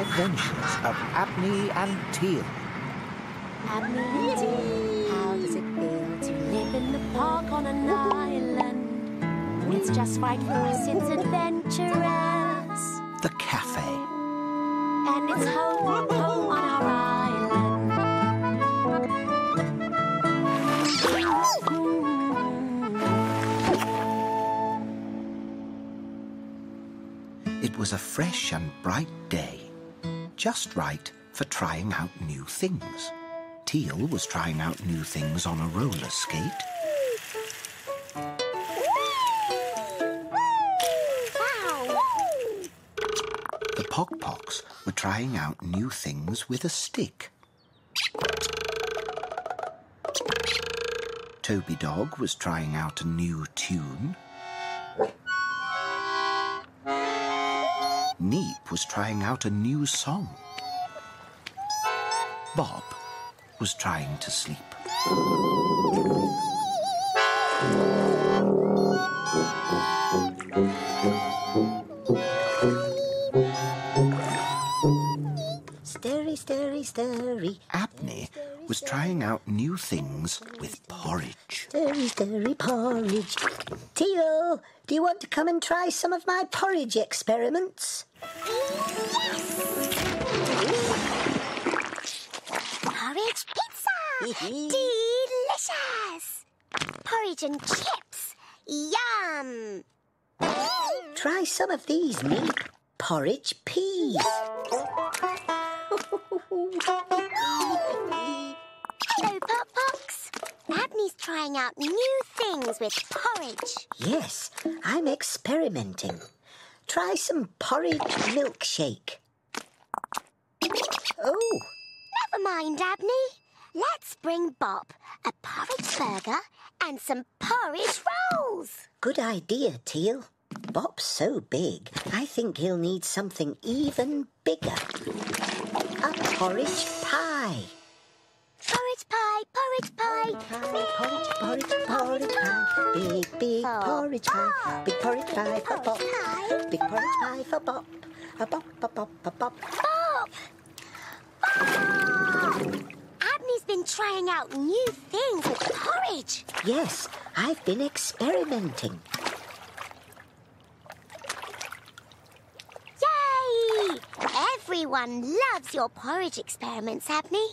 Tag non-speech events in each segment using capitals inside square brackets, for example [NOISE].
adventures of Abney and Teal. Abney, how does it feel to live in the park on an island? It's just right for us, it's adventurous. The cafe. And it's home, home on our island. It was a fresh and bright day, just right for trying out new things. Teal was trying out new things on a roller skate. The Poc Pocs were trying out new things with a stick. Toby Dog was trying out a new tune. Neep was trying out a new song. Bop was trying to sleep. Stirry, stirry, stirry. Abney was trying out new things with porridge. Stirry porridge. Teal, do you want to come and try some of my porridge experiments? Porridge pizza! [LAUGHS] Delicious! Porridge and chips! Yum! Try some of these, Neep. Porridge peas. [LAUGHS] Hello, Pop. Abney's trying out new things with porridge. Yes, I'm experimenting. Try some porridge milkshake. Oh, Never mind, Abney. Let's bring Bop a porridge burger and some porridge rolls. good idea, Teal. Bop's so big, I think he'll need something even bigger. A porridge pie. Porridge pie, porridge pie. Pie, porridge, porridge, porridge pie. Big, big porridge pie. Big porridge pie for pie. Big porridge pie for Bop. A bop, bop, bop, bop, bop. Bop! Bop! Abney's been trying out new things with porridge. Yes, I've been experimenting. Yay! Everyone loves your porridge experiments, Abney.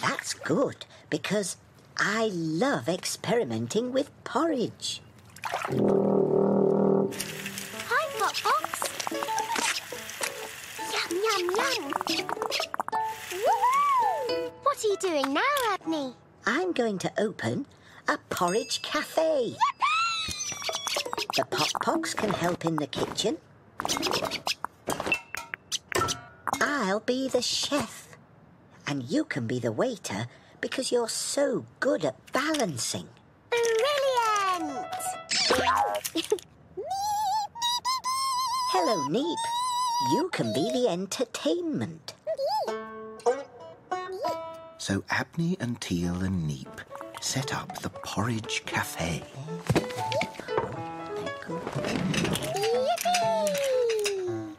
That's good because I love experimenting with porridge. Hi, Poc Pocs. Yum, yum, yum. What are you doing now, Abney? I'm going to open a porridge cafe. The Poc Pocs can help in the kitchen. I'll be the chef. And you can be the waiter because you're so good at balancing. Brilliant! Hello, Neep. You can be the entertainment. So Abney and Teal and Neep set up the Porridge Cafe. Yippee!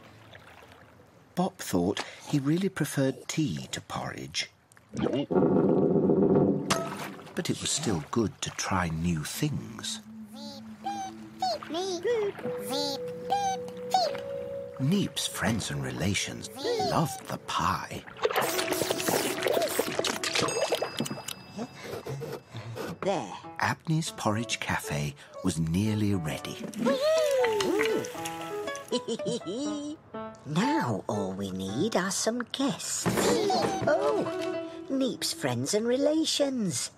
Bop thought he really preferred tea to porridge. But it was still good to try new things. Neep's friends and relations loved the pie. There. Abney's Porridge Cafe was nearly ready. [LAUGHS] now all we need are some guests. Oh, Neep's friends and relations.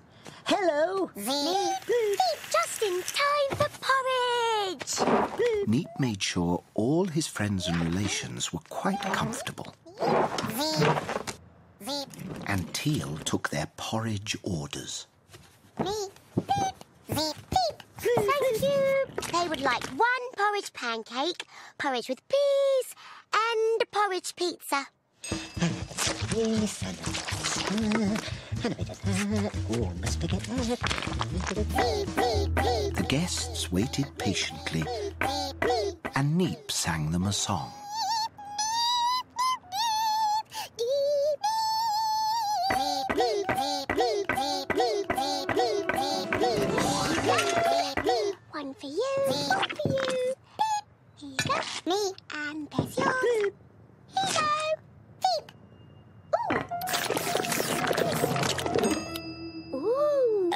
Hello. Beep, beep, just in time for porridge. Neep made sure all his friends and relations were quite comfortable. Beep, beep, And Teal took their porridge orders. beep, beep, beep, beep. Thank you. They would like one porridge pancake, porridge with peas, and porridge pizza. The guests waited patiently, and Neep sang them a song. There's yours. Here you go. Beep. Ooh. Ooh.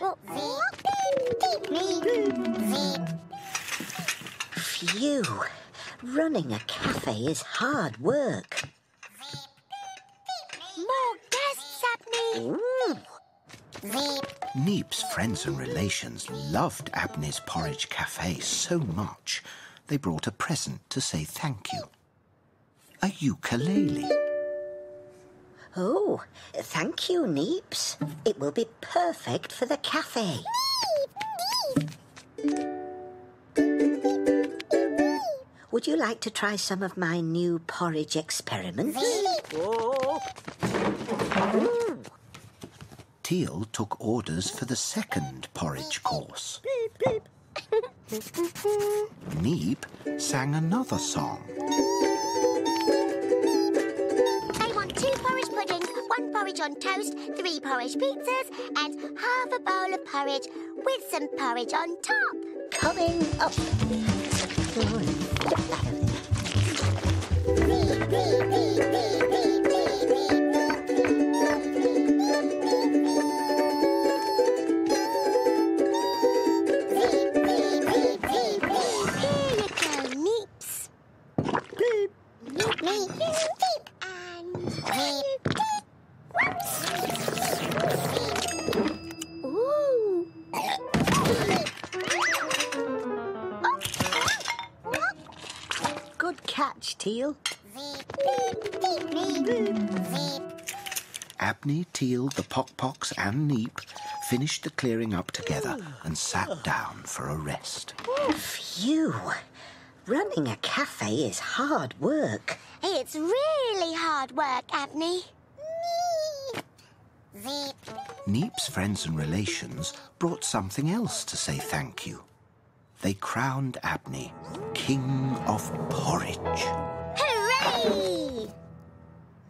Oh. Me. Phew. Running a cafe is hard work. More guests, Abney. Ooh. Beep. Neep's friends and relations loved Abney's Porridge Cafe so much they brought a present to say thank you. A ukulele. Oh, thank you, Neeps. It will be perfect for the cafe. Would you like to try some of my new porridge experiments? Oh. Ooh. Teal took orders for the second porridge course. [LAUGHS] Neep sang another song. I want two porridge puddings, one porridge on toast, three porridge pizzas, and half a bowl of porridge with some porridge on top. Coming up. Teal. Abney, Teal, the Poc Pocs, and Neep finished the clearing up together and sat down for a rest. Phew. Running a cafe is hard work. It's really hard work, Abney. Zip. Neep's friends and relations brought something else to say thank you. They crowned Abney King of Porridge. Hooray!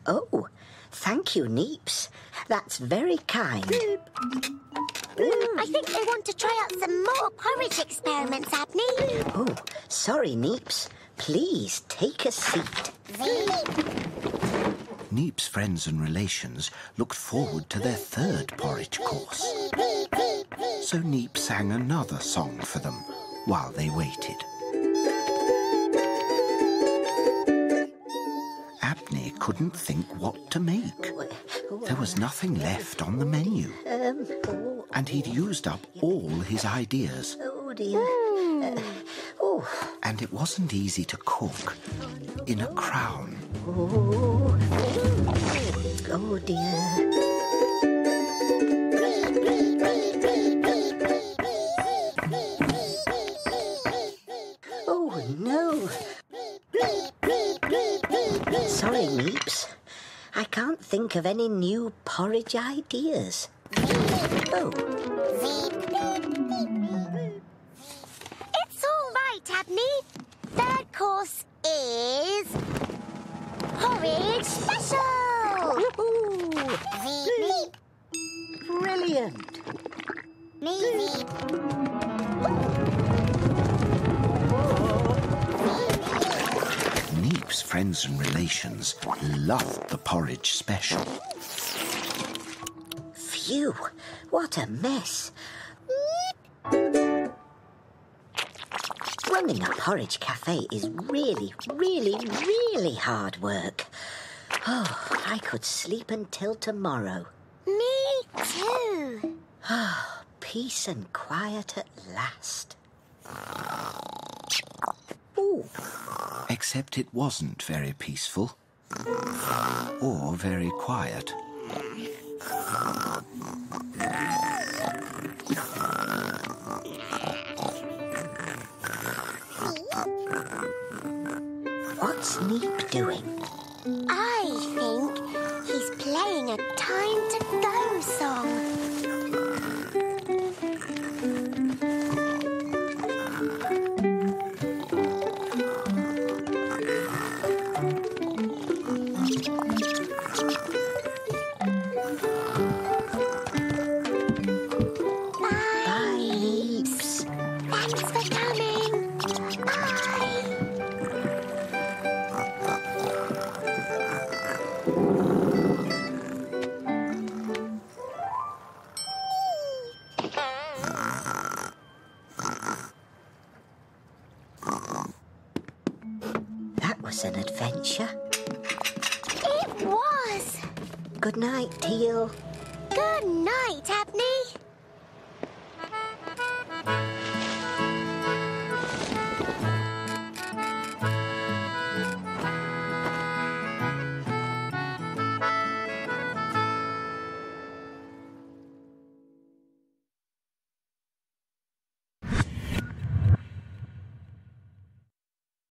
Oh, thank you, Neeps. That's very kind. Mm. I think they want to try out some more porridge experiments, Abney. Oh, sorry, Neeps. Please take a seat. Neep's friends and relations looked forward to their third porridge course. So Neep sang another song for them while they waited. Abney couldn't think what to make. There was nothing left on the menu, and he'd used up all his ideas. And it wasn't easy to cook in a crown. oh dear. Think of any new porridge ideas. Oh, It's all right, Abney. Third course is porridge special. Brilliant. neep, friends and relations loved the porridge special. Phew, what a mess. Running a porridge cafe is really, really, really hard work. Oh, I could sleep until tomorrow. Me too. Ah, peace and quiet at last. Except it wasn't very peaceful or very quiet.